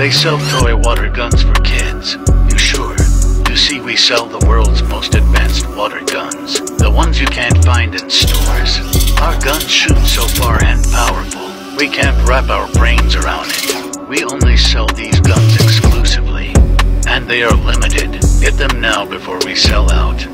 They sell toy water guns for kids. You sure? You see, we sell the world's most advanced water guns. The ones you can't find in stores. Our guns shoot so far and powerful, we can't wrap our brains around it. We only sell these guns exclusively. And they are limited. Get them now before we sell out.